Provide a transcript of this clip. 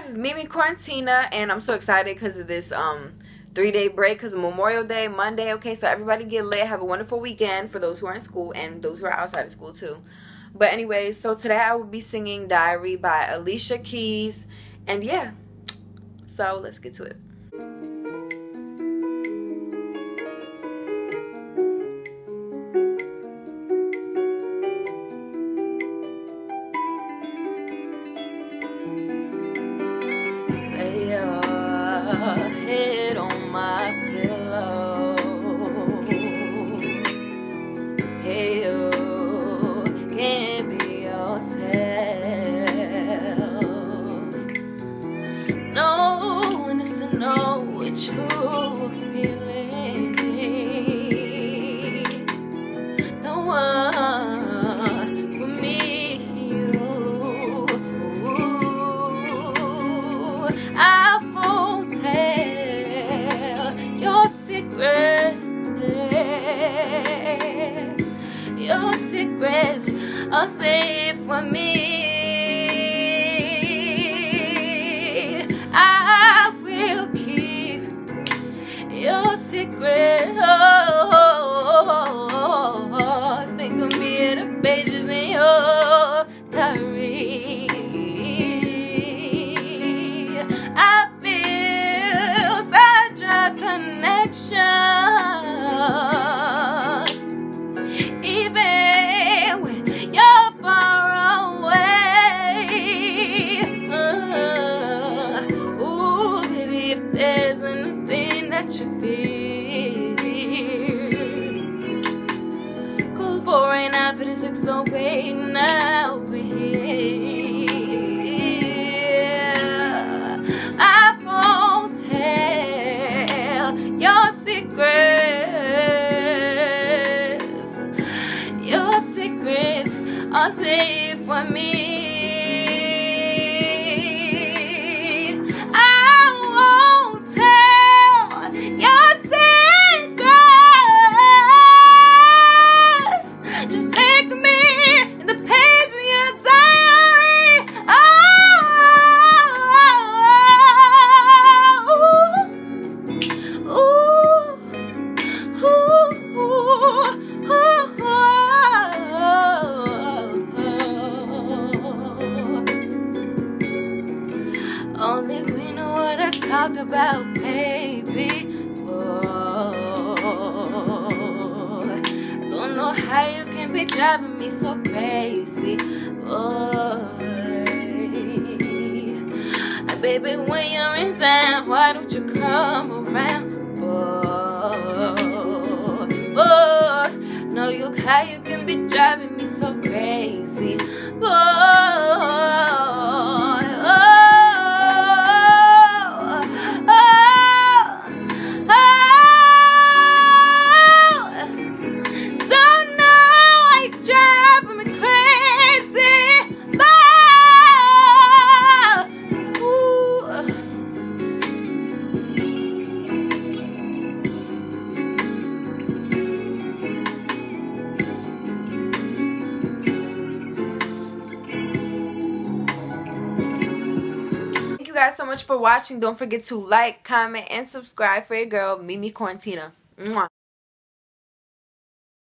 Quarantina, and I'm so excited because of this um three day break because of Memorial Day, Monday. Okay, so everybody get lit. Have a wonderful weekend for those who are in school and those who are outside of school too. But anyways, so today I will be singing Diary by Alicia Keys, and yeah, so let's get to it. Head on my pillow. Hey, you can't be yourself. No one is to know what you're feeling. Secrets are safe for me. I will keep your secrets. Think of me in the pages in your diary. Six oh eight now we're here. I won't tell your secrets. Your secrets are safe for me. Talked about, baby. Oh, don't know how you can be driving me so crazy. Oh, baby, when you're in town, why don't you come around? Oh, oh, know you how you can be driving me so crazy. Oh, guys so much for watching. Don't forget to like, comment, and subscribe for your girl, Mimi Quarantina. Mwah.